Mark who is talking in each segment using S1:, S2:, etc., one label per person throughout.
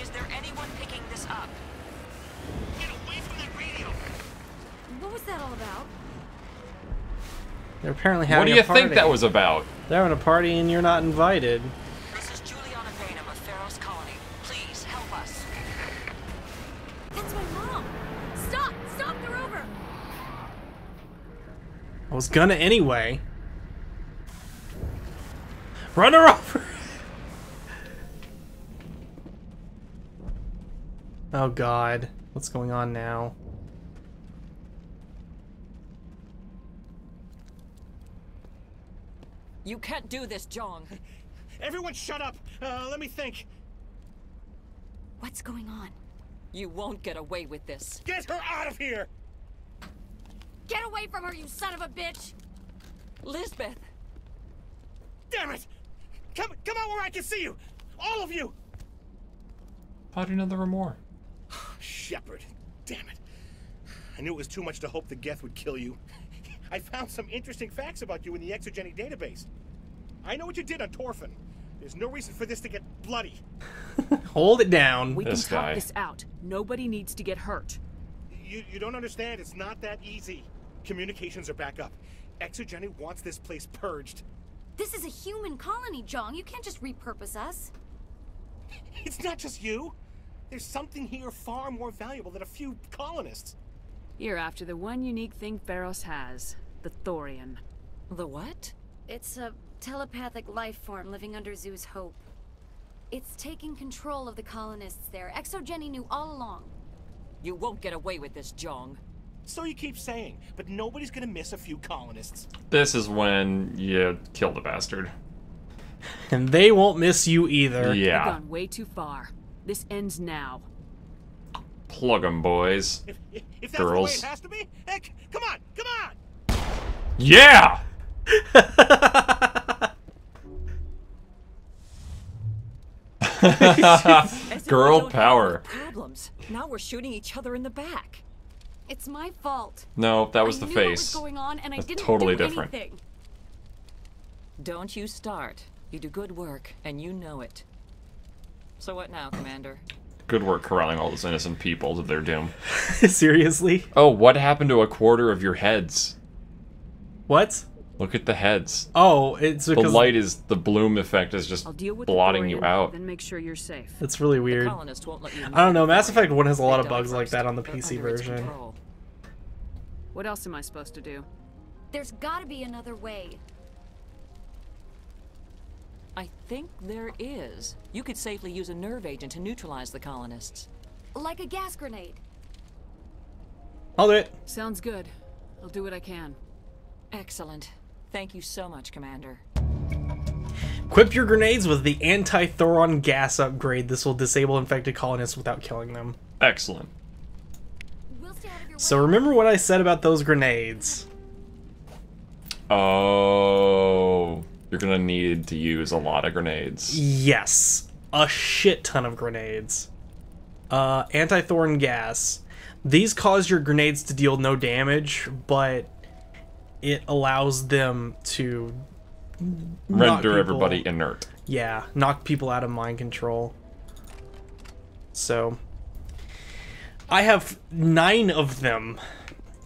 S1: Is there anyone picking this up?
S2: Get away from that radio!
S3: What was that all about?
S4: They're apparently having
S5: What do
S4: a
S5: you
S4: party.
S5: think that was about?
S4: They're having a party and you're not invited.
S1: This is Juliana Baynham of Feros Colony. Please help us.
S3: That's my mom. Stop! Stop the rover!
S4: I was gonna anyway. Run her over! Oh god. What's going on now?
S1: You can't do this, Jeong.
S2: Everyone shut up! Uh, let me think.
S3: What's going on?
S1: You won't get away with this.
S2: Get her out of here!
S3: Get away from her, you son of a bitch!
S1: Lizbeth!
S2: Damn it! Come, come out where I can see you! All of you!
S5: How do you there were more?
S2: Shepard, damn it. I knew it was too much to hope the Geth would kill you. I found some interesting facts about you in the ExoGeni database. I know what you did on Torfan. There's no reason for this to get bloody.
S4: Hold it down.
S6: We
S5: This
S6: can talk this out. Nobody needs to get hurt.
S2: You, you don't understand. It's not that easy. Communications are back up. ExoGeni wants this place purged.
S3: This is a human colony, Jeong. You can't just repurpose us.
S2: It's not just you. There's something here far more valuable than a few colonists.
S6: You're after the one unique thing Feros has the Thorian.
S1: The what?
S3: It's a telepathic life form living under Zhu's Hope. It's taking control of the colonists there. ExoGeni knew all along.
S1: You won't get away with this, Jeong.
S2: So you keep saying, but nobody's gonna miss a few colonists.
S5: This is when you kill the bastard.
S4: And they won't miss you either.
S6: You've
S5: Yeah.
S6: gone way too far. This ends now.
S5: Plug 'em, boys.
S2: If, if, if that's the way
S5: Girls.
S2: it has to be, heck, come on, come on!
S5: Yeah!
S1: As if we
S5: Girl power.
S1: Problems. Now we're shooting each other in the back.
S3: It's my fault.
S5: No, that was
S3: I
S5: the
S3: knew What was
S5: face.
S3: going on, and I
S5: That's
S3: didn't
S5: totally
S3: do
S5: different.
S3: anything.
S1: Don't you start. You do good work, and you know it. So what now, Commander?
S5: Good work corralling all those innocent people to their doom.
S4: Seriously?
S5: Oh, what happened to a quarter of your heads?
S4: What?
S5: Look at the heads.
S4: Oh, it's
S5: The light is the bloom effect is just
S6: I'll deal with
S5: blotting
S6: the
S5: you
S6: Thorian,
S5: out.
S6: Then make sure you're safe.
S4: it's really weird.
S1: colonists won't let you.
S4: I don't know. Mass Effect 1 has a lot of
S1: die
S4: bugs like that on the PC version.
S1: control.
S6: What else am I supposed to do?
S3: There's gotta be another way.
S1: I think there is. You could safely use a nerve agent to neutralize the colonists.
S3: Like a gas grenade.
S4: I'll do it.
S6: Sounds good. I'll do what I can.
S1: Excellent. Thank you so much, Commander.
S4: Equip your grenades with the anti-Thorian gas upgrade. This will disable infected colonists without killing them.
S5: Excellent.
S3: We'll stay out of your
S4: So remember what I said about those grenades.
S5: Oh, you're gonna need to use a lot of grenades.
S4: Yes. A shit ton of grenades. Uh, anti-thorn gas. These cause your grenades to deal no damage, but it allows them to
S5: Render everybody inert.
S4: Yeah, knock people out of mind control. So, I have nine of them,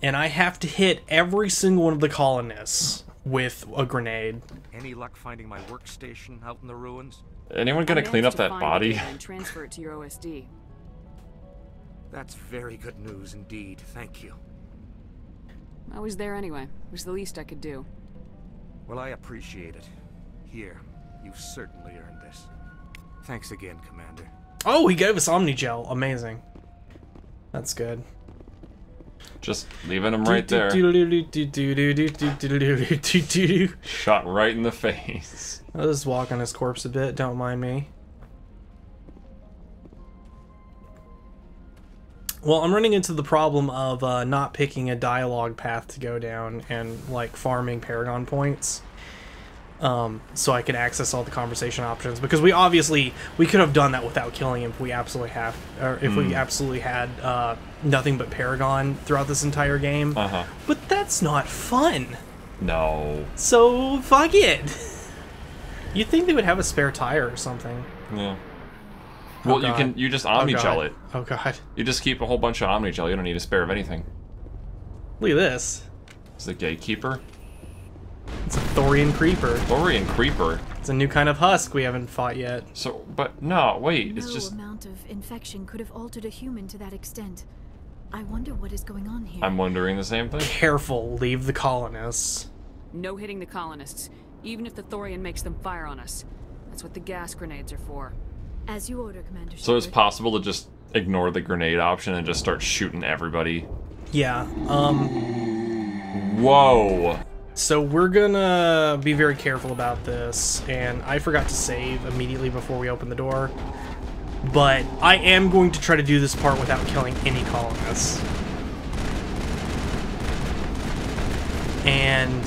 S4: and I have to hit every single one of the colonists with a grenade.
S7: Any luck finding my workstation out in the ruins?
S5: Anyone gonna clean up
S6: to
S5: that body?
S6: And transfer it to your OSD.
S7: That's very good news indeed. Thank you.
S6: I was there anyway. It was the least I could do.
S7: Well, I appreciate it. Here, you've certainly earned this. Thanks again, Commander.
S4: Oh, he gave us Omnigel. Amazing. That's good.
S5: Just leaving him right there. Shot right in the face.
S4: I'll just walk on his corpse a bit, don't mind me. Well, I'm running into the problem of uh, not picking a dialogue path to go down and like farming Paragon points. Um, so I can access all the conversation options because we obviously we could have done that without killing him if we absolutely have or if we absolutely had uh, nothing but Paragon throughout this entire game.
S5: Uh huh.
S4: But that's not fun.
S5: No.
S4: So fuck it. You'd think they would have a spare tire or something.
S5: Yeah. Well, you can you just
S4: Oh,
S5: omni
S4: God.
S5: gel it.
S4: Oh god.
S5: You just keep a whole bunch of omni gel. You don't need a spare of anything.
S4: Look at this.
S5: It's the gatekeeper.
S4: It's a Thorian creeper.
S5: Thorian creeper.
S4: It's a new kind of husk we haven't fought yet.
S5: So, but no, wait. It's
S8: no
S5: just
S8: amount of infection could have altered a human to that extent. I wonder what is going on here.
S5: I'm wondering the same thing.
S4: Careful, leave the colonists.
S6: No hitting the colonists, even if the Thorian makes them fire on us. That's what the gas grenades are for.
S8: As you order, Commander
S5: So it's possible to just ignore the grenade option and just start shooting everybody.
S4: Yeah. Um.
S5: Whoa.
S4: So we're gonna be very careful about this, and I forgot to save immediately before we open the door. But I am going to try to do this part without killing any colonists. And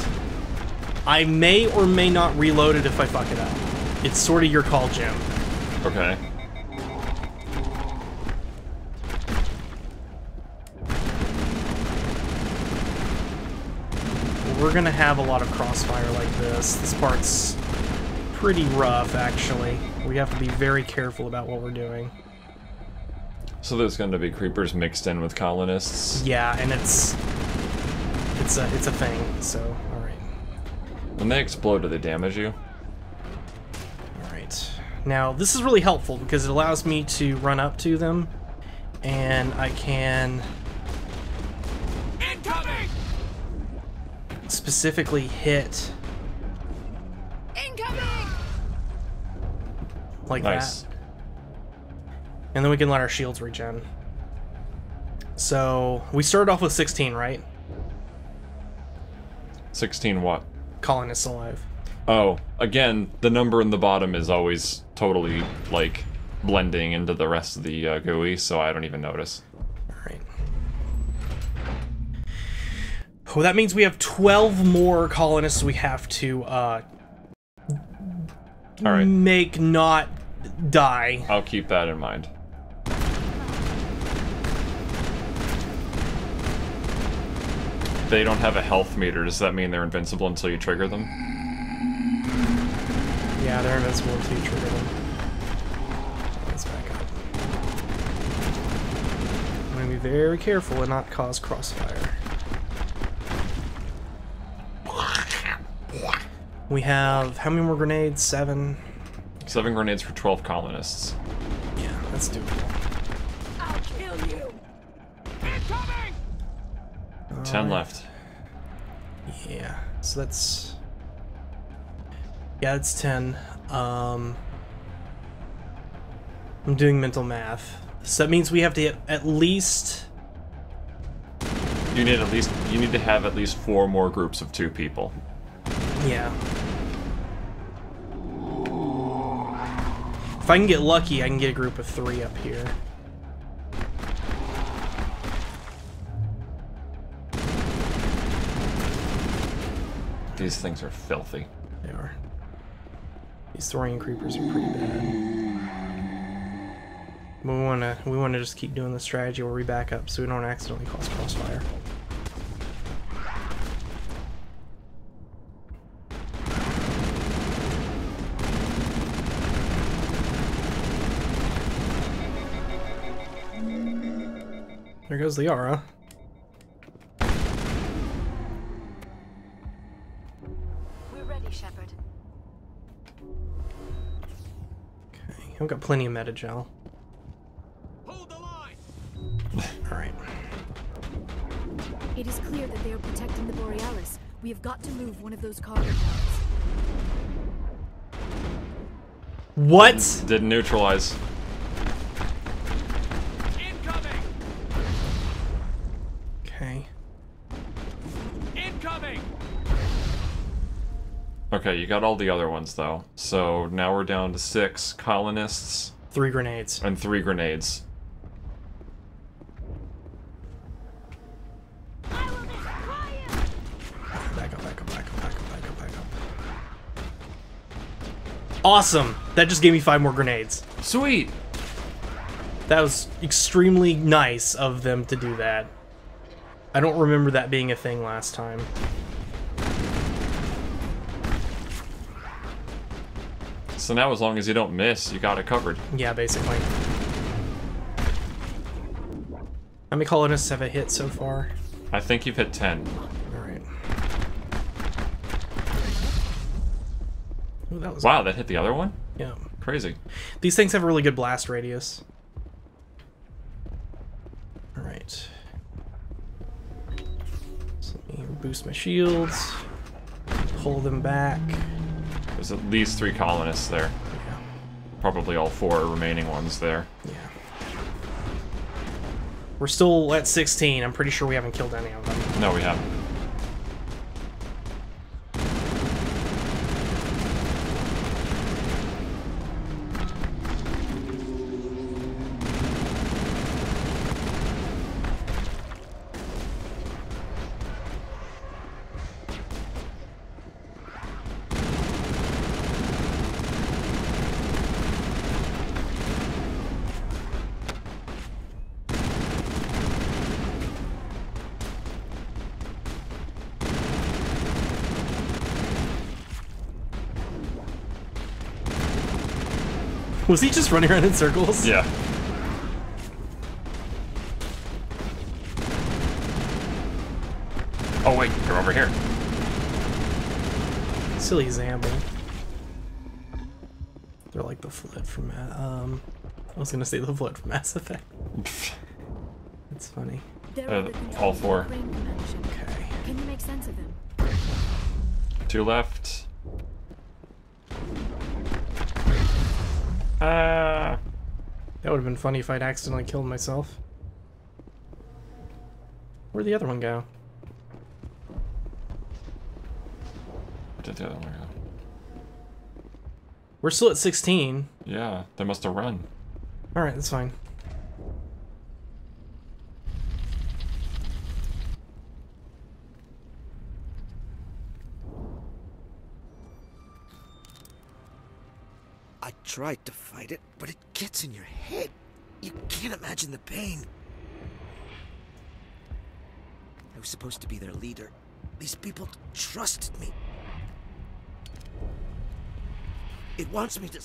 S4: I may or may not reload it if I fuck it up. It's sort of your call, Jim.
S5: Okay.
S4: We're gonna have a lot of crossfire like this. This part's pretty rough, actually. We have to be very careful about what we're doing.
S5: So there's going to be creepers mixed in with colonists.
S4: Yeah, and it's it's a it's a thing. So, all right,
S5: When they explode, do they damage you?
S4: all right. Now this is really helpful because it allows me to run up to them, and I can specifically hit
S3: Incoming!
S5: Nice.
S4: like that, and then we can let our shields regen. So we started off with 16, right?
S5: 16 what?
S4: Colonists alive.
S5: Oh, again, the number in the bottom is always totally, like, blending into the rest of the uh, GUI, so I don't even notice.
S4: Alright. Well, that means we have 12 more colonists we have to, uh,
S5: Alright,
S4: make not die.
S5: I'll keep that in mind. They don't have a health meter. Does that mean they're invincible until you trigger them?
S4: Yeah, they're invincible until you trigger them. Let's back up. I'm gonna be very careful and not cause crossfire. We have, how many more grenades? Seven?
S5: Seven grenades for 12 colonists.
S4: Yeah, that's doable.
S3: I'll kill you! Incoming!
S5: Ten left.
S4: Yeah, so that's yeah, it's ten. Um, I'm doing mental math, so that means we have to hit at least
S5: You need at least you need to have at least four more groups of two people.
S4: Yeah. If I can get lucky, I can get a group of three up here.
S5: These things are filthy.
S4: They are. These Thorian creepers are pretty bad. But we wanna we wanna just keep doing the strategy where we back up so we don't accidentally cause crossfire. There goes the aura.
S3: We're ready, Shepard.
S4: Okay, I've got plenty of medi-gel.
S7: Hold the line!
S4: Alright.
S8: It is clear that they are protecting the Borealis. We have got to move one of those cargo pods.
S4: What?
S5: Didn't neutralize.
S4: Okay,
S5: you got all the other ones though. So now we're down to six colonists
S4: Three grenades.
S5: and three grenades.
S4: Back up, back up, back up, back up, back up, back up. Awesome! That just gave me five more grenades.
S5: Sweet.
S4: That was extremely nice of them to do that. I don't remember that being a thing last time.
S5: So now as long as you don't miss, you got it covered.
S4: Yeah, basically. Let me call it a 7 hit so far.
S5: I think you've hit 10.
S4: Alright.
S5: Wow, that hit the other one?
S4: Yeah.
S5: Crazy.
S4: These things have a really good blast radius. Alright. So let me boost my shields. Pull them back.
S5: There's at least three colonists there.
S4: Yeah.
S5: Probably all four remaining ones there.
S4: Yeah. We're still at 16. I'm pretty sure we haven't killed any of them.
S5: No, we haven't.
S4: Was he just running around in circles?
S5: Yeah. Oh wait, they're over here.
S4: Silly Zamble. They're like the flood from Ma- um. I was gonna say the flood from Mass Effect. It's funny.
S5: Uh, all four.
S8: of the Crane Convention.
S4: Okay.
S8: Can you make sense of them?
S5: Two left. Uh,
S4: That would have been funny if I'd accidentally killed myself. Where'd the other one go?
S5: where did the other one go?
S4: We're still at 16.
S5: Yeah, they must have run.
S4: Alright, that's fine.
S9: Tried to fight it, but it gets in your head. You can't imagine the pain. I was supposed to be their leader. These people trusted me. It wants me to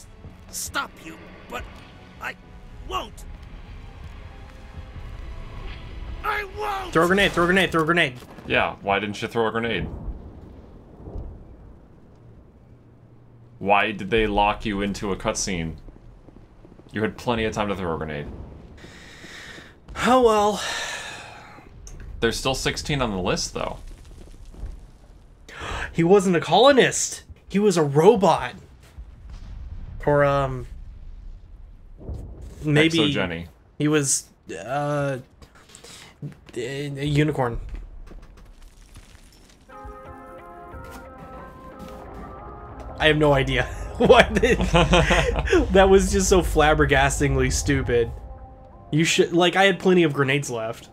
S9: stop you, but I won't. I won't!
S4: Throw a grenade, throw a grenade, throw a grenade.
S5: Yeah, why didn't you throw a grenade? Why did they lock you into a cutscene? You had plenty of time to throw a grenade.
S4: Oh well.
S5: There's still 16 on the list, though.
S4: He wasn't a colonist. He was a robot. Or um maybe
S5: ExoGeni.
S4: he was uh a a unicorn. I have no idea why that was just so flabbergastingly stupid. You should like I had plenty of grenades left.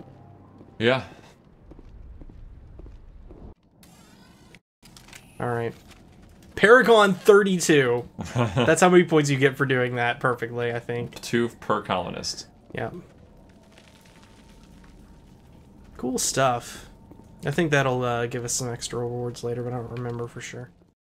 S5: Yeah.
S4: All right. Paragon 32. That's how many points you get for doing that perfectly, I think.
S5: Two per colonist.
S4: Yeah. Cool stuff. I think that'll uh, give us some extra rewards later, but I don't remember for sure.